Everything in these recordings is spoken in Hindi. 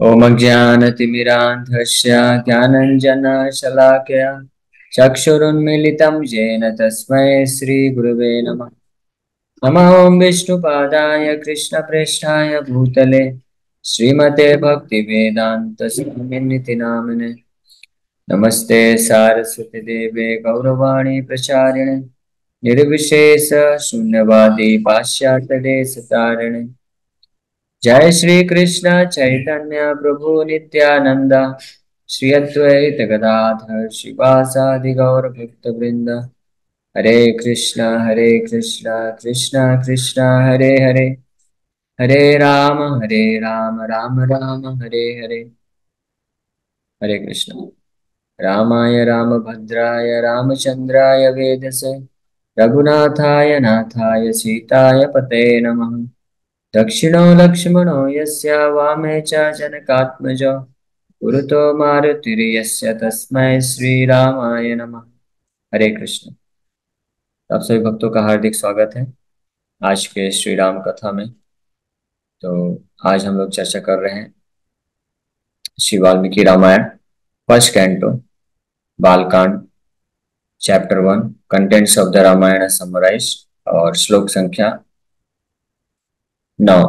ओमज्ञानतिमिरान्धस्य ज्ञानञ्जनशलाकया चक्षुरुन्मिलितं येन तस्मै श्रीगुरुवे नमः। नमः ॐ विष्णुपादाय कृष्णप्रेष्ठाय भूतले श्रीमते भक्तिवेदान्तस्वामिनिति नामिने नमस्ते सारस्वतीदेवे गौरवाणी प्रचारिणे। निर्विशेष शून्यवादी पाश्चात्यदेशतारिणे जय श्री कृष्ण चैतन्य प्रभु नित्यानंद श्री अद्वैत गदाधर शिवासादि गौर भक्त वृंद हरे कृष्ण हरे कृष्ण कृष्ण कृष्ण, हरे हरे। हरे राम हरे राम राम राम, हरे हरे। हरे कृष्ण। रामाय रामभद्राय रामचंद्राय वेदसे। रघुनाथाय नाथाय सीताय पते नमः। दक्षिणो लक्ष्मणो यस्य वामे च जनकात्मजो। गुरुतो मारुतिर्यस्य तस्मै नमः। हरे कृष्ण। आप सभी भक्तों का हार्दिक स्वागत है आज के श्री राम कथा में। तो आज हम लोग चर्चा कर रहे हैं Shri Valmiki Ramayana, first canto, Balakanda, chapter one contents of the Ramayana summarize और श्लोक संख्या नौ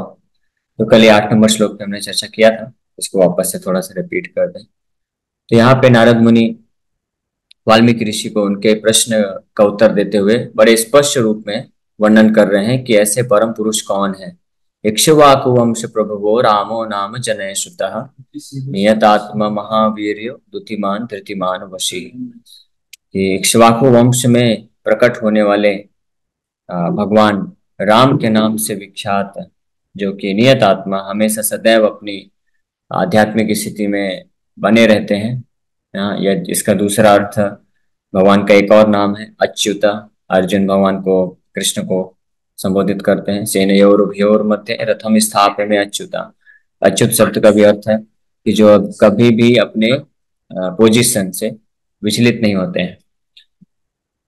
तो कल ये आठ नंबर श्लोक पे हमने चर्चा किया था, इसको वापस से थोड़ा सा रिपीट कर दें। तो यहाँ पे नारद मुनि वाल्मीकि ऋषि को उनके प्रश्न का उत्तर देते हुए बड़े स्पष्ट रूप में वर्णन कर रहे हैं कि ऐसे परम पुरुष कौन है? इक्ष्वाकु वंश रामो नाम जनय सुत नियतात्म महावीर दुतिमान धृतिमान वशी। इक्ष्वाकु वंश में प्रकट होने वाले भगवान राम के नाम से विख्यात जो कि नियत आत्मा हमेशा सदैव अपनी आध्यात्मिक स्थिति में बने रहते हैं। हाँ, यह इसका दूसरा अर्थ भगवान का एक और नाम है अच्युता। अर्जुन भगवान को कृष्ण को संबोधित करते हैं। सेनयोर उभयोर मध्य रथम स्थाप में अच्युता। अच्युत शब्द का भी अर्थ है कि जो कभी भी अपने पोजिशन से विचलित नहीं होते हैं।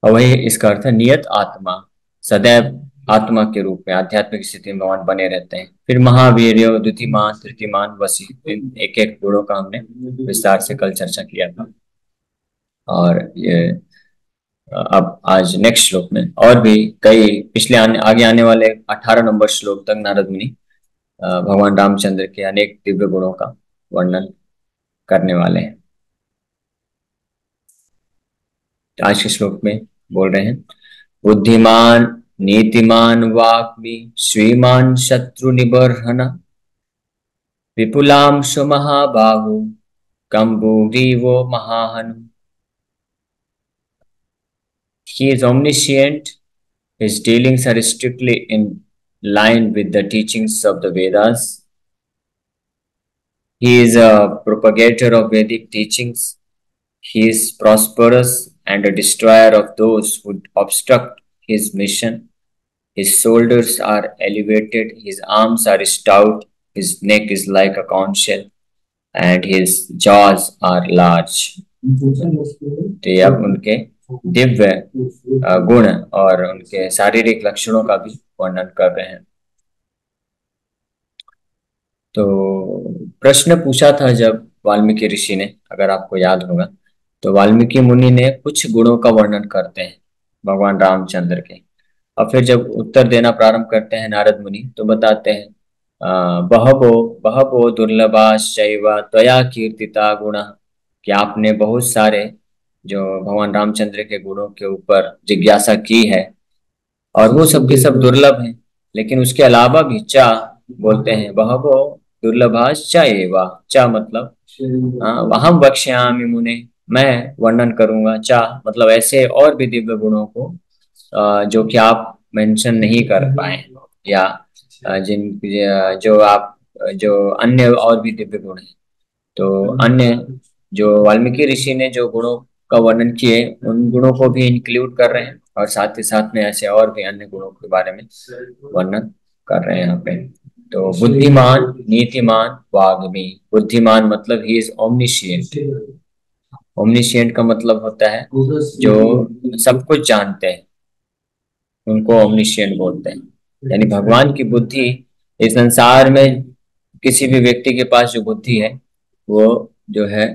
और वही इसका अर्थ है नियत आत्मा। सदैव आत्मा के रूप में, आध्यात्मिक स्थिति में भगवान बने रहते हैं। फिर महावीर द्वितीमान तृतीमान वसी एक एक गुणों का हमने विस्तार से कल चर्चा किया था। और ये, अब आज नेक्स्ट श्लोक में और भी कई पिछले आने, आगे आने वाले अठारह नंबर श्लोक तक नारद मुनि भगवान रामचंद्र के अनेक दिव्य गुणों का वर्णन करने वाले हैं। आज के श्लोक में बोल रहे हैं, बुद्धिमान नीतिमान वाग्मी श्रीमान शत्रु निबर्हन विपुलांश महाबाहु कंबुग्रीवो महाहन He is omniscient. His dealings are strictly in line with the teachings of the Vedas. He is a propagator of Vedic teachings. He is prosperous and a destroyer of those who obstruct his mission. His shoulders are elevated, his arms are stout, his neck is like a conch shell, and his jaws are large. तो ये अब उनके दिव्य गुण और उनके शारीरिक लक्षणों का भी वर्णन कर रहे हैं तो प्रश्न पूछा था जब वाल्मीकि ऋषि ने अगर आपको याद होगा तो वाल्मीकि मुनि ने कुछ गुणों का वर्णन करते हैं भगवान रामचंद्र के और फिर जब उत्तर देना प्रारंभ करते हैं नारद मुनि तो बताते हैं बहबो बहबो दुर्लभाश्चैव त्वया कीर्तिता गुण। कि आपने बहुत सारे जो भगवान रामचंद्र के गुणों के ऊपर जिज्ञासा की है, और वो सब के सब दुर्लभ हैं। लेकिन उसके अलावा भी चा बोलते हैं बहबो दुर्लभाश चा चा मतलब हम बक्ष्यामी मुने, मैं वर्णन करूँगा, चा मतलब ऐसे और भी दिव्य गुणों को जो कि आप मेंशन नहीं कर पाए या जिन जो आप जो अन्य और भी दिव्य गुण हैं। तो अन्य जो वाल्मीकि ऋषि ने जो गुणों का वर्णन किए उन गुणों को भी इंक्लूड कर रहे हैं और साथ ही साथ में ऐसे और भी अन्य गुणों के बारे में वर्णन कर रहे हैं यहाँ पे। तो बुद्धिमान नीतिमान वाग्मी। बुद्धिमान मतलब ही इज़ ओमनिशियंट ओमनिशियंट का मतलब होता है जो सब कुछ जानते हैं। उनको ओमनिशियंट बोलते हैं। यानी भगवान की बुद्धि इस संसार में किसी भी व्यक्ति के पास जो बुद्धि है, वो जो है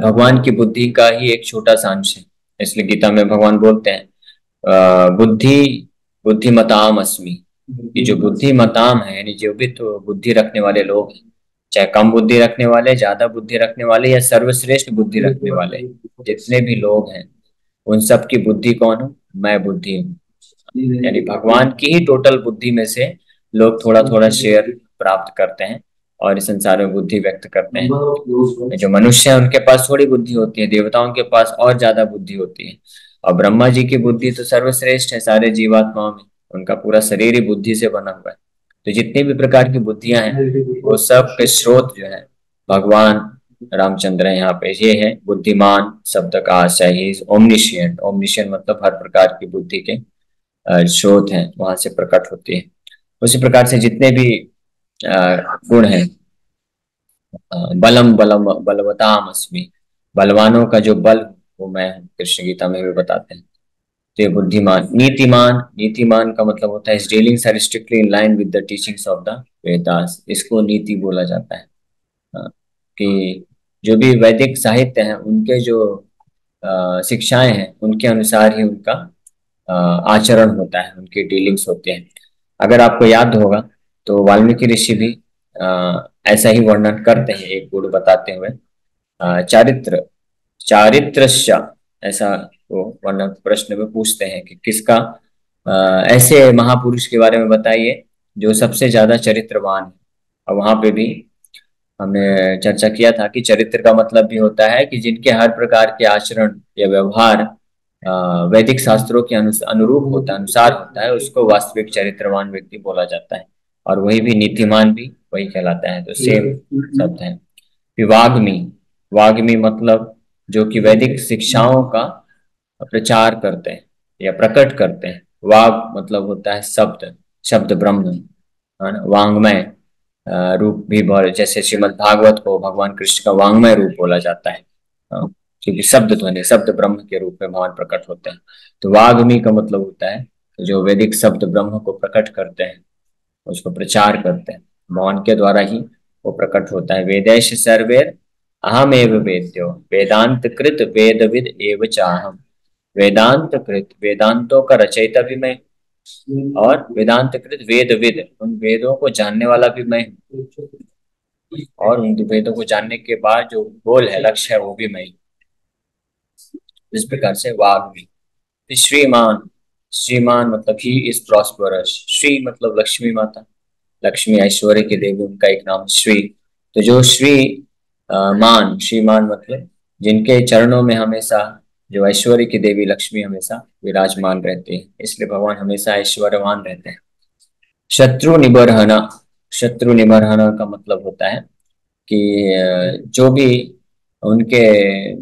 भगवान की बुद्धि का ही एक छोटा सा अंश है। इसलिए गीता में भगवान बोलते हैं बुद्धि बुद्धिमताम अस्मि ये जो बुद्धिमताम है, यानी जो भी तो बुद्धि रखने वाले लोग हैं, चाहे कम बुद्धि रखने वाले, ज़्यादा बुद्धि रखने वाले, या सर्वश्रेष्ठ बुद्धि रखने वाले, जितने भी लोग हैं, उन सब की बुद्धि कौन हूँ? मैं बुद्धि हूँ। यानी भगवान की ही टोटल बुद्धि में से लोग थोड़ा थोड़ा शेयर प्राप्त करते हैं और इस संसार में बुद्धि व्यक्त करते हैं। जो मनुष्य है उनके पास थोड़ी बुद्धि होती है देवताओं के पास और ज़्यादा बुद्धि होती है। और ब्रह्मा जी की बुद्धि तो सर्वश्रेष्ठ है सारे जीवात्माओं में उनका पूरा शरीर ही बुद्धि से बना हुआ है। तो जितनी भी प्रकार की बुद्धियाँ हैं वो सब के स्रोत जो है भगवान रामचंद्र है यहाँ पे ये है बुद्धिमान शब्द का आशय ही ओमनिशियंट ओमनिशियंट मतलब हर प्रकार की बुद्धि के स्रोत हैं, वहाँ से प्रकट होती है। उसी प्रकार से जितने भी गुण है बलम बलम बलवताम अस्मी बलवानों का जो बल, वो मैं कृष्ण गीता में भी बताते हैं। तो ये बुद्धिमान, नीतिमान नीतिमान का मतलब होता है dealings are strictly in line with the teachings of the Vedas इसको नीति बोला जाता है। कि जो भी वैदिक साहित्य है, उनके जो शिक्षाएँ हैं, उनके अनुसार ही उनका आचरण होता है, उनके डीलिंग्स होते हैं। अगर आपको याद होगा तो वाल्मीकि ऋषि भी ऐसा ही वर्णन करते हैं, एक गुण बताते हुए। चारित्र चारित्र ऐसा वो वर्णन, प्रश्न में पूछते हैं कि किसका ऐसे महापुरुष के बारे में बताइए, जो सबसे ज़्यादा चरित्रवान है। और वहाँ पे भी हमने चर्चा किया था कि चरित्र का मतलब भी होता है कि जिनके हर प्रकार के आचरण या व्यवहार वैदिक शास्त्रों के अनुरूप होता है अनुसार होता है उसको वास्तविक चरित्रवान व्यक्ति बोला जाता है। और वही भी नीतिमान भी वही कहलाता है तो सेम शब्द है। विवाग्मी वाग्मी मतलब जो कि वैदिक शिक्षाओं का प्रचार करते हैं या प्रकट करते हैं। वाग मतलब होता है शब्द शब्द ब्रह्म है वांग्मय रूप भी जैसे श्रीमद भागवत को भगवान कृष्ण का वांग्मय रूप बोला जाता है। क्योंकि शब्द ध्वनि शब्द ब्रह्म के रूप में भगवान प्रकट होते हैं। तो वाग्मी का मतलब होता है, जो वैदिक शब्द ब्रह्म को प्रकट करते हैं, उसको प्रचार करते हैं। भगवान के द्वारा ही वो प्रकट होता है। वेदेश सर्वेर अहम एव वेद्यो वेदांत कृत वेदविद एव चाहम। वेदांत कृत वेदांतों का रचयिता भी मैं और वेदांत कृत वेदविद, उन वेदों को जानने वाला भी मैं और उन वेदों को जानने के बाद जो गोल है, लक्ष्य है, वो भी मैं इस प्रकार से वाघ भी श्रीमान श्रीमान मतलब ही इज़ प्रॉस्परस श्री मतलब लक्ष्मी माता। लक्ष्मी ऐश्वर्य की देवी, उनका एक नाम श्री। तो जो श्री मान, श्रीमान मतलब जिनके चरणों में हमेशा जो ऐश्वर्य की देवी, लक्ष्मी हमेशा विराजमान रहती है, इसलिए भगवान हमेशा ऐश्वर्यवान रहते हैं। शत्रु निबरहना शत्रु निबरहना का मतलब होता है कि जो भी उनके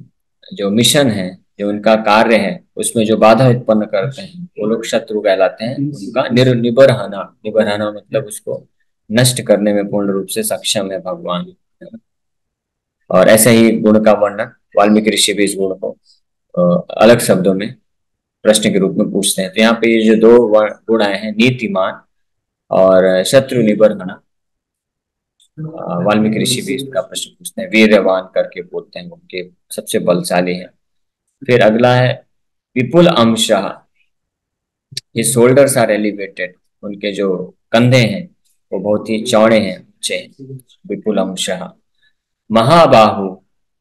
जो मिशन है जो उनका कार्य है, उसमें जो बाधा उत्पन्न करते हैं, वो लोग शत्रु कहलाते हैं, उनका निर, निबरहना निबरहना मतलब उसको नष्ट करने में पूर्ण रूप से सक्षम है भगवान। और ऐसे ही गुण का वर्णन, वाल्मीकि ऋषि भी इस गुण को अलग शब्दों में, प्रश्न के रूप में पूछते हैं। तो यहाँ पे ये जो दो गुण आए हैं, नीतिमान और शत्रु निबरहना। वाल्मीकि ऋषि भी इसका प्रश्न पूछते हैं, वीरवान करके बोलते हैं, उनके सबसे बलशाली है। फिर अगला है विपुल अंश ये शोल्डर्स आर एलिवेटेड उनके जो कंधे हैं वो बहुत ही चौड़े हैं ऊँचे विपुल अंश महाबाहु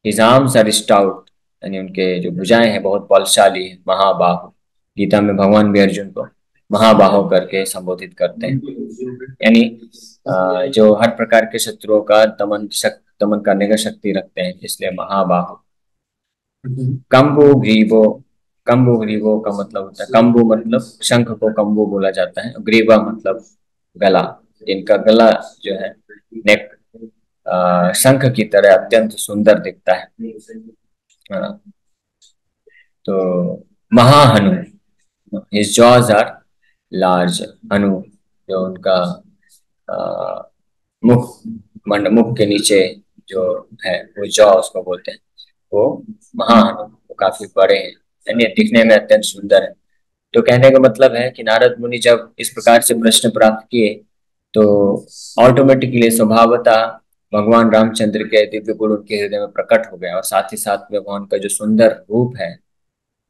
हिजाम सर स्टाउट यानी उनके जो भुजाएँ हैं बहुत बलशाली है। महाबाहु। गीता में भगवान भी अर्जुन को महाबाहु करके संबोधित करते हैं। यानी जो हर प्रकार के शत्रुओं का दमन शक, दमन करने का शक्ति रखते हैं इसलिए महाबाहु। कंबु ग्रीवो कंबु ग्रीवो का मतलब होता है, कंबु मतलब शंख को कंबु बोला जाता है, ग्रीवा मतलब गला इनका गला जो है, नेक शंख की तरह अत्यंत सुंदर दिखता है। तो महाहनु हिज जॉज आर लार्ज हनु जो उनका मुख मंड मुख के नीचे जो है, वो जॉ उसको बोलते हैं वो महान वो काफ़ी बड़े हैं। यानी दिखने में अत्यंत सुंदर है। तो कहने का मतलब है कि नारद मुनि जब इस प्रकार से प्रश्न प्राप्त किए तो ऑटोमेटिकली स्वभावता भगवान रामचंद्र के दिव्य गुण उनके हृदय में प्रकट हो गया और साथ ही साथ भगवान का जो सुंदर रूप है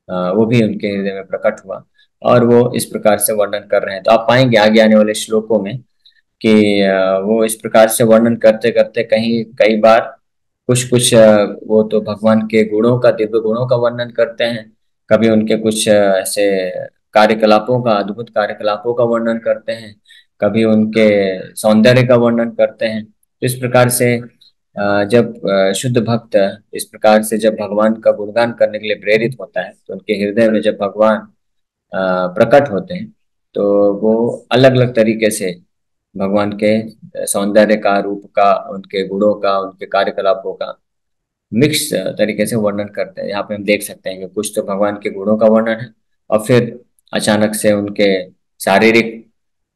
वो भी उनके हृदय में प्रकट हुआ और वो इस प्रकार से वर्णन कर रहे हैं। तो आप पाएँगे आगे आने वाले श्लोकों में कि वो इस प्रकार से वर्णन करते करते कहीं कई बार कुछ कुछ वो तो भगवान के गुणों का, दिव्य गुणों का वर्णन करते हैं। कभी उनके कुछ ऐसे कार्यकलापों का, अद्भुत कार्यकलापों का वर्णन करते हैं। कभी उनके सौंदर्य का वर्णन करते हैं। तो इस प्रकार से जब शुद्ध भक्त, इस प्रकार से जब भगवान का गुणगान करने के लिए प्रेरित होता है तो उनके हृदय में जब भगवान प्रकट होते हैं तो वो अलग अलग तरीके से भगवान के सौंदर्य का, रूप का, उनके गुणों का, उनके कार्यकलापों का मिक्स तरीके से वर्णन करते हैं यहाँ पे हम देख सकते हैं कि कुछ तो भगवान के गुणों का वर्णन है और फिर अचानक से उनके शारीरिक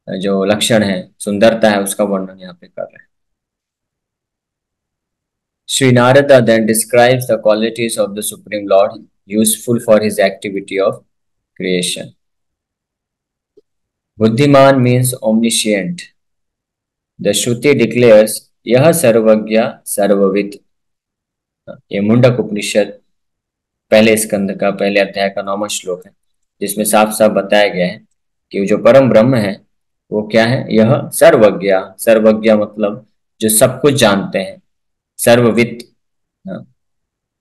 जो लक्षण है, सुंदरता है, उसका वर्णन यहाँ पे कर रहे हैं Sri Narada then describes the qualities of the Supreme Lord useful for his activity of creation. Buddhiman means. The Shruti declares, यह सर्वज्ञ, सर्वविद। ये मुंडक उपनिषद, पहले स्कंद का, पहले अध्याय का नौवा श्लोक है, जिसमें साफ़ साफ़ बताया गया है कि जो परम ब्रह्म है, वो क्या है? यह सर्वज्ञ। सर्वज्ञ मतलब जो सब कुछ जानते हैं, सर्वविद। हाँ।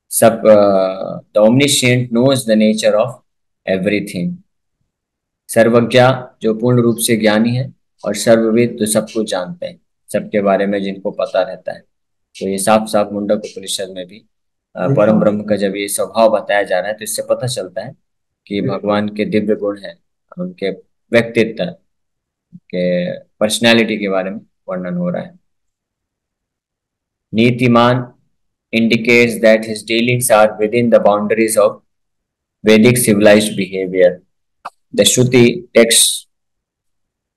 सब the omniscient knows the nature of everything सर्वज्ञ जो पूर्ण रूप से ज्ञानी है और सर्वविद जो सब कुछ जानते हैं सबके बारे में जिनको पता रहता है। तो ये साफ़ साफ़ मुंडक उपनिषद में भी परम ब्रह्म का जब ये स्वभाव बताया जा रहा है तो इससे पता चलता है कि भगवान के दिव्य गुण है उनके व्यक्तित्व के पर्सनैलिटी के बारे में वर्णन हो रहा है। नीतिमान indicates that his dealings are within the boundaries of Vedic civilized behavior. The Shruti texts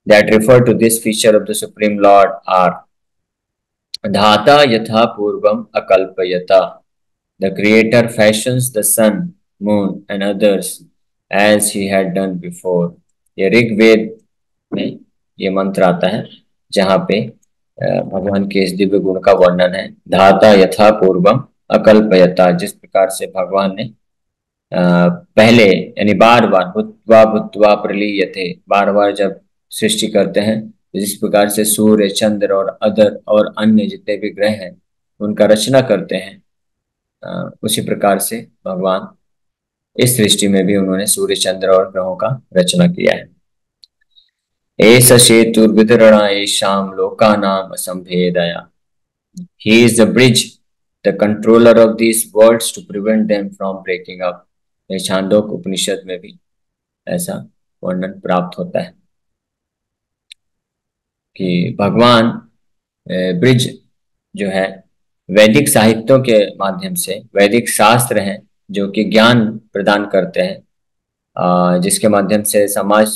that refer to this feature of the Supreme Lord are Dhata yatha purvam akalpayata. The Creator fashions the sun, moon, and others as he had done before. ये ऋग्वेद में ये मंत्र आता है जहाँ पे भगवान के इस दिव्य गुण का वर्णन है धाता यथा पूर्वम अकल्पयता जिस प्रकार से भगवान ने पहले यानी बार बार भूतवा भूतवा प्रलीय थे बार बार जब सृष्टि करते हैं। जिस प्रकार से सूर्य चंद्र और अदर और अन्य जितने भी ग्रह हैं उनका रचना करते हैं। उसी प्रकार से भगवान इस सृष्टि में भी उन्होंने सूर्य चंद्र और ग्रहों का रचना किया है। एष सेतुर्वितरण येषां लोकानाम असंभेदया। He is the bridge, the controller of these worlds to prevent them from breaking up. छांदोक Upanishad में भी ऐसा वर्णन प्राप्त होता है। कि भगवान ब्रिज जो है, वैदिक साहित्यों के माध्यम से, वैदिक शास्त्र हैं, जो कि ज्ञान प्रदान करते हैं जिसके माध्यम से समाज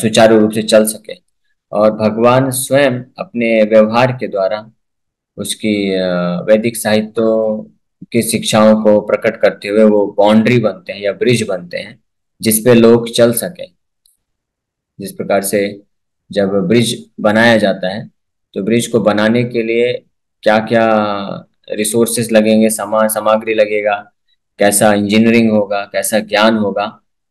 सुचारू रूप से चल सके। और भगवान स्वयं अपने व्यवहार के द्वारा उसकी वैदिक साहित्यों की शिक्षाओं को प्रकट करते हुए वो बाउंड्री बनते हैं या ब्रिज बनते हैं जिसपे लोग चल सके। जिस प्रकार से जब ब्रिज बनाया जाता है तो ब्रिज को बनाने के लिए क्या क्या रिसोर्सेस लगेंगे, समा, सामग्री लगेगा, कैसा इंजीनियरिंग होगा, कैसा ज्ञान होगा,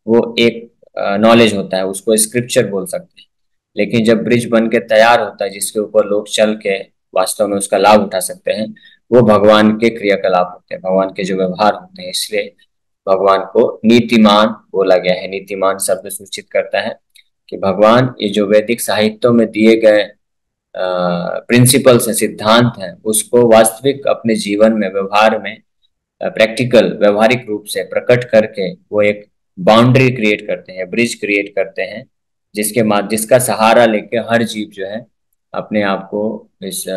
वो एक नॉलेज होता है, उसको स्क्रिप्चर बोल सकते हैं। लेकिन जब ब्रिज बन के तैयार होता है, जिसके ऊपर लोग चल के वास्तव में उसका लाभ उठा सकते हैं, वो भगवान के क्रियाकलाप होते हैं। भगवान के जो व्यवहार होते हैं, इसलिए भगवान को नीतिमान बोला गया है। नीतिमान शब्द सूचित करता है। कि भगवान, ये जो वैदिक साहित्यों में दिए गए प्रिंसिपल्स हैं, सिद्धांत हैं, उसको वास्तविक अपने जीवन में, व्यवहार में प्रैक्टिकल व्यवहारिक रूप से प्रकट करके वो एक बाउंड्री क्रिएट करते हैं ब्रिज क्रिएट करते हैं, जिसके माध्यम जिसका सहारा लेके हर जीव जो है, अपने आप को इस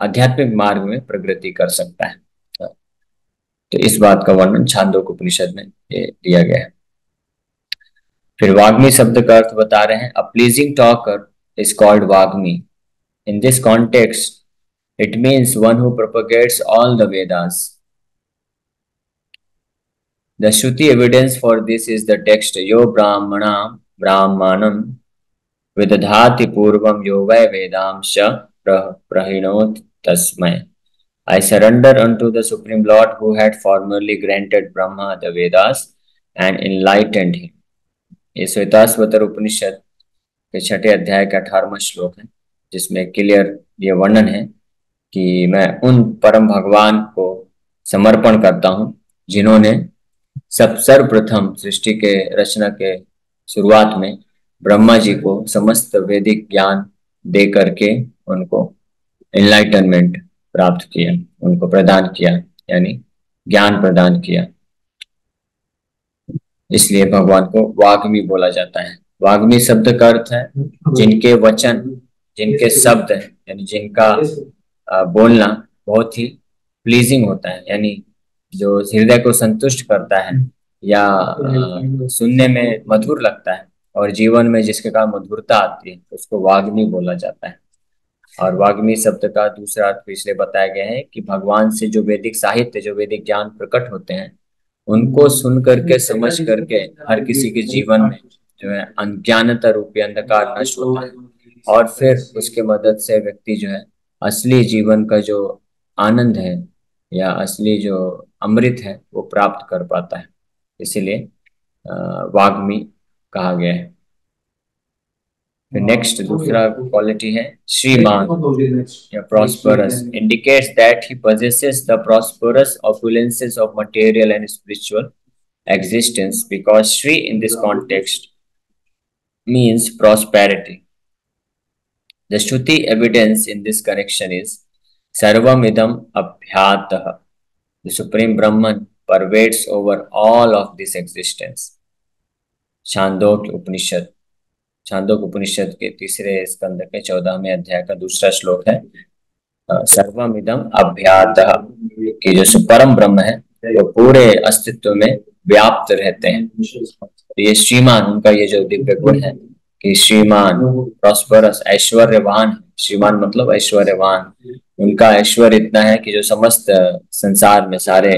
आध्यात्मिक मार्ग में प्रगति कर सकता है। तो इस बात का वर्णन छांदोक उपनिषद में दिया गया है। फिर वाग्मी शब्द का अर्थ बता रहे हैं a pleasing talker is called वाग्मी in this context it means one who propagates all the Vedas the shruti evidence for this is the text यो ब्राह्मणा ब्राह्मणम विदधाति पूर्व यो वै वेदांश प्रहिणोत तस्मय I surrender unto the Supreme Lord who had formerly granted Brahma the Vedas and enlightened him. ये श्वेताश्वतर उपनिषद के छठे अध्याय का अठारवा श्लोक है, जिसमें क्लियर ये वर्णन है कि मैं उन परम भगवान को समर्पण करता हूँ, जिन्होंने सब सर्वप्रथम सृष्टि के रचना के शुरुआत में ब्रह्मा जी को समस्त वैदिक ज्ञान दे करके उनको एनलाइटनमेंट प्राप्त किया, उनको प्रदान किया, यानी ज्ञान प्रदान किया। इसलिए भगवान को वाग्मी बोला जाता है। वाग्मी शब्द का अर्थ है जिनके वचन, जिनके शब्द, यानी जिनका बोलना बहुत ही प्लीजिंग होता है। यानी जो हृदय को संतुष्ट करता है या सुनने में मधुर लगता है और जीवन में जिसके कारण मधुरता आती है, उसको वाग्मी बोला जाता है। और वाग्मी शब्द का दूसरा अर्थ इसलिए बताया गया है कि भगवान से जो वैदिक साहित्य, जो वैदिक ज्ञान प्रकट होते हैं उनको सुन करके, समझ करके हर किसी के जीवन में जो है अज्ञानता रूपी अंधकार नष्ट होता है। और फिर उसके मदद से व्यक्ति जो है, असली जीवन का जो आनंद है या असली जो अमृत है, वो प्राप्त कर पाता है। इसीलिए वाग्मी कहा गया है। नेक्स्ट दूसरा क्वालिटी है श्रीमान. या prosperous indicates that he possesses the prosperous opulences of material and spiritual existence because Shri in this context means prosperity the shruti evidence in this connection is सर्वमिदम अभ्यात the supreme Brahman pervades over all of this existence Chandogya Upanishad Chandogya Upanishad के तीसरे स्कंद के चौदहवें अध्याय का दूसरा श्लोक है सर्वमिदम अभ्यात, कि जो परम ब्रह्म है, वो पूरे अस्तित्व में व्याप्त रहते हैं। तो ये श्रीमान, उनका ये जो दिव्य गुण है, कि श्रीमान प्रॉस्परस ऐश्वर्यवान श्रीमान मतलब ऐश्वर्यवान। उनका ऐश्वर्य इतना है कि जो समस्त संसार में सारे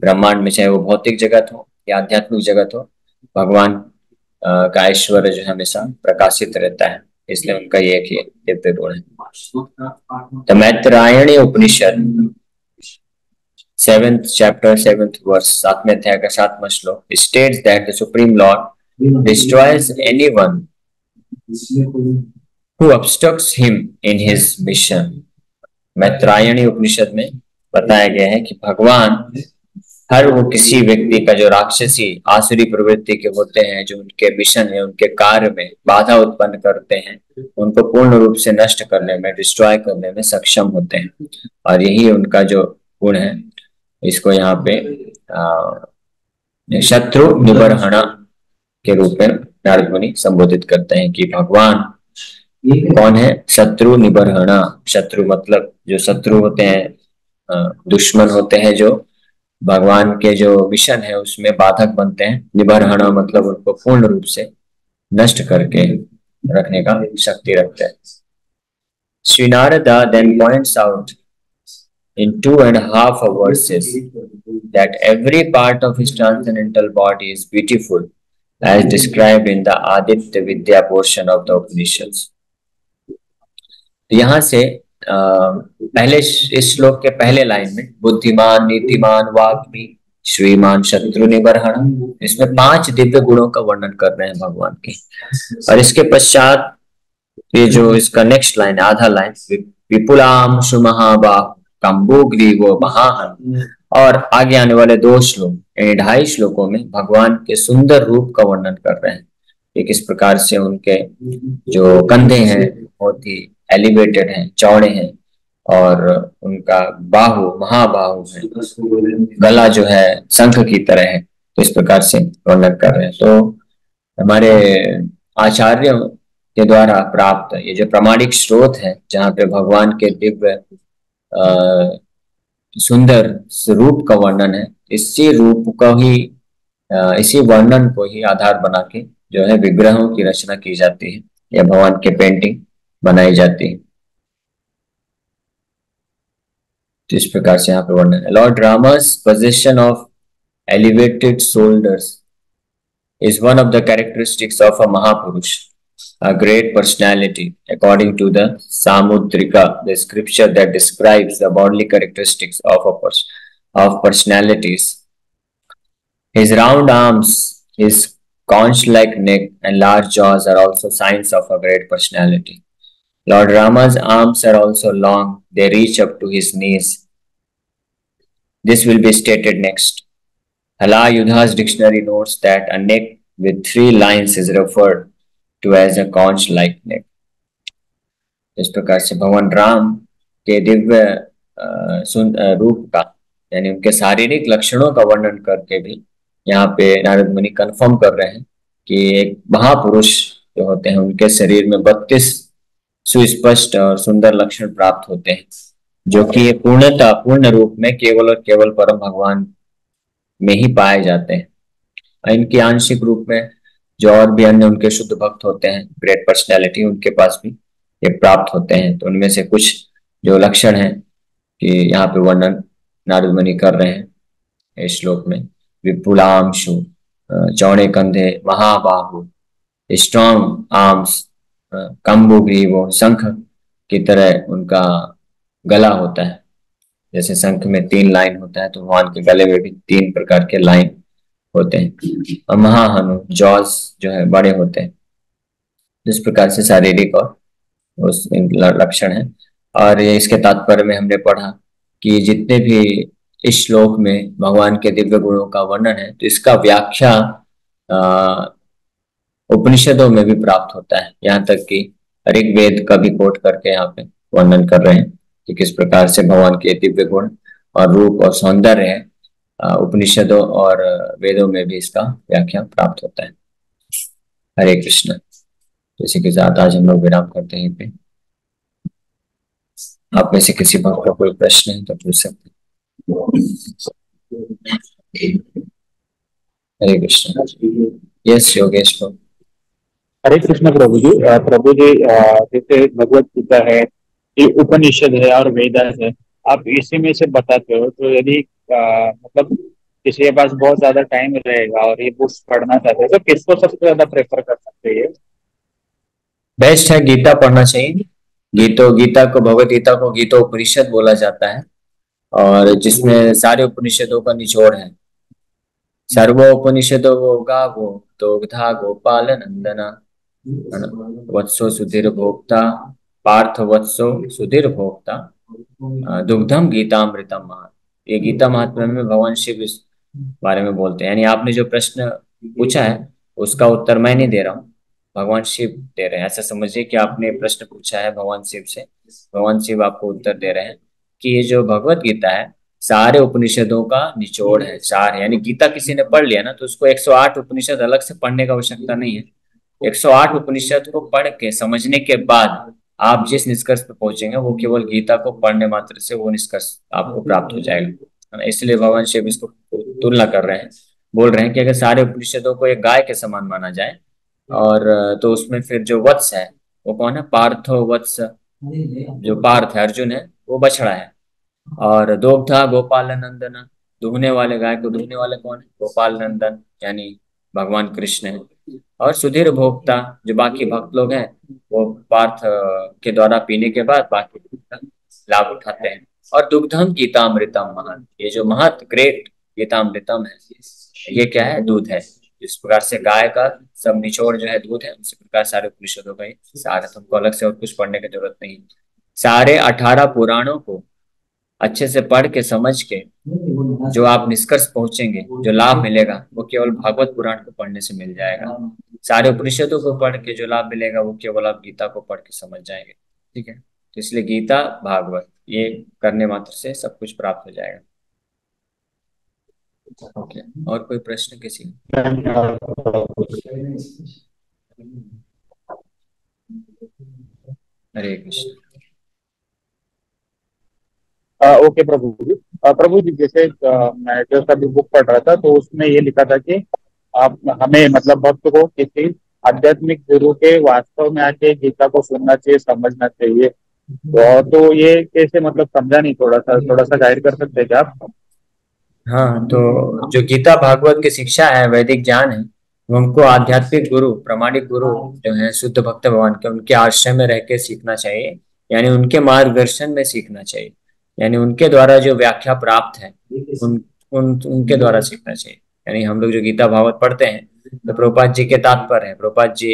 ब्रह्मांड में, चाहे वो भौतिक जगत हो या आध्यात्मिक जगत हो, भगवान का ऐश्वर्य जो हमेशा प्रकाशित रहता है, इसलिए उनका ये दिव्य गुण है। तो Maitrayani Upanishad seventh chapter seventh verse सातवें अध्याय का सातवां श्लोक states that the supreme lord destroys anyone who obstructs him in his mission. Maitrayani Upanishad में बताया गया है कि भगवान हर वो किसी व्यक्ति का जो राक्षसी, आसुरी प्रवृत्ति के होते हैं, जो उनके मिशन है, उनके कार्य में बाधा उत्पन्न करते हैं, उनको पूर्ण रूप से नष्ट करने में डिस्ट्रॉय करने में सक्षम होते हैं। और यही उनका जो गुण है, इसको यहाँ पे शत्रु निबरहणा के रूप में नारद मुनि संबोधित करते हैं कि भगवान, कौन है शत्रु निबरहणा? शत्रु मतलब जो शत्रु होते हैं दुश्मन होते हैं जो भगवान के जो मिशन है, उसमें बाधक बनते हैं निबरहना मतलब उनको पूर्ण रूप से नष्ट करके रखने का शक्ति रखते हैं। Srinaradan point out in two and half verses that every part of his transcendental body is beautiful as describe in the Aditya Vidya portion of the of यहाँ से पहले इस श्लोक के पहले लाइन में, बुद्धिमान, नीतिमान, वाग्मी, श्रीमान शत्रु निबरहण इसमें पाँच दिव्य गुणों का वर्णन कर रहे हैं भगवान के। और इसके पश्चात ये जो इसका नेक्स्ट लाइन आधा लाइन विपुलाम सुमहाबाहु वो महाहन और आगे आने वाले दो श्लोक यानी ढाई श्लोकों में भगवान के सुंदर रूप का वर्णन कर रहे हैं। कि किस प्रकार से उनके जो कंधे हैं बहुत ही एलिवेटेड हैं, चौड़े हैं और उनका बाहु, महाबाहु है। गला जो है शंख की तरह है तो इस प्रकार से वर्णन कर रहे हैं। तो हमारे आचार्यों के द्वारा प्राप्त ये जो प्रमाणिक स्रोत है, जहाँ पे भगवान के दिव्य सुंदर रूप का वर्णन है, इसी रूप को ही इसी वर्णन को ही आधार बना के जो है विग्रहों की रचना की जाती है। या भगवान के पेंटिंग बनाई जाती। तो इस प्रकार से यहाँ पर वर्णन है। Lord Rama's position of elevated shoulders is one of the characteristics of a mahapurush a great personality according to the Samudrika the scripture that describes the bodily characteristics of a of personalities His round arms, his conch-like neck, and large jaws are also signs of a great personality. Lord Rama's arms are also long, they reach up to his knees. This will be stated next. Hala Yudha's dictionary notes that a neck with three lines is referred to as a conch like neck. इस प्रकार से भगवान राम के दिव्य रूप का यानी उनके शारीरिक लक्षणों का वर्णन करके भी यहाँ पे नारद मुनि कंफर्म कर रहे हैं कि एक महापुरुष जो होते हैं उनके शरीर में बत्तीस सुस्पष्ट और सुंदर लक्षण प्राप्त होते हैं, जो कि पूर्णता, पूर्ण रूप में केवल और केवल परम भगवान में ही पाए जाते हैं। इनके आंशिक रूप में जो और भी अन्य उनके शुद्ध भक्त होते हैं ग्रेट पर्सनैलिटी उनके पास भी ये प्राप्त होते हैं। तो उनमें से कुछ जो लक्षण है कि यहाँ पे वर्णन नारद मुनि कर रहे हैं इस श्लोक में, विपुलांशु चौड़े कंधे महाबाहु स्ट्रॉन्ग आर्म्स कम्बुग्रीवो शंख की तरह उनका गला होता है। जैसे शंख में तीन लाइन होता है तो भगवान के गले में भी तीन प्रकार के लाइन होते हैं। और महाहनु, जॉस जो है, बड़े होते हैं। जिस प्रकार से शारीरिक और उस लक्षण है। और इसके तात्पर्य में हमने पढ़ा कि जितने भी इस श्लोक में भगवान के दिव्य गुणों का वर्णन है तो इसका व्याख्या उपनिषदों में भी प्राप्त होता है। यहाँ तक कि हरिक वेद का भी कोट करके यहाँ पे वर्णन कर रहे हैं कि किस प्रकार से भगवान के दिव्य गुण और रूप और सौंदर्य है उपनिषदों और वेदों में भी इसका व्याख्या प्राप्त होता है। हरे कृष्ण। इसी के साथ आज हम लोग विराम करते हैं पे। आप में से किसी भक्त का कोई प्रश्न है तो पूछ सकते हरे कृष्ण। यस योगेश हरे कृष्ण प्रभु जी प्रभु जी जैसे भगवत गीता है, ये उपनिषद है और वेद है, आप इसी में से बताते हो तो यदि मतलब किसी के पास बहुत ज़्यादा टाइम रहेगा और ये बुक्स पढ़ना चाहते हैं तो किसको सबसे ज़्यादा प्रेफर कर सकते हैं बेस्ट है गीता पढ़ना चाहिए। गीतो, गीता को, भगवत गीता को गीतो उपनिषद बोला जाता है, और जिसमें सारे उपनिषदों का निचोड़ है। सर्वोपनिषदो होगा वो दोग्धा गोपाल नंदना वत्सो सुधीर भोक्ता पार्थ वत्सो सुधीर भोक्ता दुग्धम गीता गीतामृतम महान ये गीता महात्मा में भगवान शिव इस बारे में बोलते हैं। यानी आपने जो प्रश्न पूछा है, उसका उत्तर मैं नहीं दे रहा हूँ, भगवान शिव दे रहे हैं। ऐसा समझिए कि आपने प्रश्न पूछा है भगवान शिव से, भगवान शिव आपको उत्तर दे रहे हैं कि ये जो भगवत गीता है, सारे उपनिषदों का निचोड़ है चार है। यानी गीता किसी ने पढ़ लिया ना तो उसको 108 उपनिषद अलग से पढ़ने का आवश्यकता नहीं है। 108 उपनिषद को पढ़ के समझने के बाद आप जिस निष्कर्ष पर पहुँचेंगे, वो केवल गीता को पढ़ने मात्र से वो निष्कर्ष आपको प्राप्त हो जाएगा। इसलिए भगवान शिव इसको तुलना कर रहे हैं। बोल रहे हैं कि अगर सारे उपनिषदों को एक गाय के समान माना जाए, और तो उसमें फिर जो वत्स है, वो कौन है? पार्थो वत्स। जो पार्थ है, अर्जुन है, वो बछड़ा है। और दोग्धा गोपाल नंदन। दुहने वाले गाय को दुहने वाले कौन है? गोपाल नंदन, यानी भगवान कृष्ण है। और सुधीर भोक्ता जो बाकी भक्त लोग हैं वो पार्थ के द्वारा पीने के बाद बाकी लाभ उठाते हैं। और दुग्धम गीतामृतम महत ये जो महत ग्रेट गीतामृतम है ये क्या है? दूध है। जिस प्रकार से गाय का सब निचोड़ जो है दूध है उसी प्रकार सारे उपनिषदों का सारा तुमको अलग से और कुछ पढ़ने की ज़रूरत नहीं। सारे अठारह पुराणों को अच्छे से पढ़ के समझ के जो आप निष्कर्ष पहुँचेंगे जो लाभ मिलेगा वो केवल भागवत पुराण को पढ़ने से मिल जाएगा। सारे उपनिषदों को पढ़ के जो लाभ मिलेगा वो केवल आप गीता को पढ़ के समझ जाएँगे। ठीक है? तो इसलिए गीता भागवत ये करने मात्र से सब कुछ प्राप्त हो जाएगा। ओके। और कोई प्रश्न किसी हरे कृष्ण। ओके प्रभु जी। प्रभु जी जैसे मैं जो सभी बुक पढ़ रहा था तो उसमें ये लिखा था कि आप हमें मतलब भक्त को किसी आध्यात्मिक गुरु के वास्तव में आके गीता को सुनना चाहिए समझना चाहिए। तो, तो ये कैसे मतलब समझा नहीं थोड़ा सा थोड़ा सा गाइड कर सकते क्या आप? हाँ तो जो गीता भागवत की शिक्षा है वैदिक ज्ञान है उनको आध्यात्मिक गुरु प्रमाणिक गुरु जो है शुद्ध भक्त भगवान के उनके आश्रय में रह के सीखना चाहिए यानी उनके मार्गदर्शन में सीखना चाहिए। यानी उनके द्वारा जो व्याख्या प्राप्त है उन, उन उनके द्वारा सीखना चाहिए। यानी हम लोग जो गीता भागवत पढ़ते हैं तो प्रभुपाद जी के तात्पर्य है। प्रभुपाद जी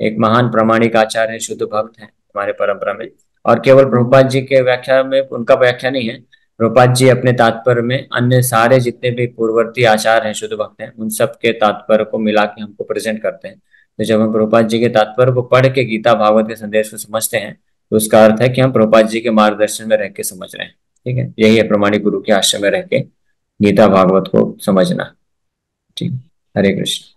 एक महान प्रमाणिक आचार्य शुद्ध भक्त है हमारे परंपरा में। और केवल प्रभुपाद जी के व्याख्या में उनका व्याख्या नहीं है। प्रभुपाद जी अपने तात्पर्य में अन्य सारे जितने भी पूर्ववर्ती आचार हैं शुद्ध भक्त हैं उन सब के तात्पर्य को मिला के हमको प्रेजेंट करते हैं। तो जब हम प्रभुपाद जी के तात्पर्य को पढ़ के गीता भागवत के संदेश को समझते हैं तो उसका अर्थ है कि हम प्रभुपाद जी के मार्गदर्शन में रह के समझ रहे हैं, ठीक है? यही है प्रमाणिक गुरु के आश्रम में रह के गीता भागवत को समझना, ठीक? हरे कृष्ण।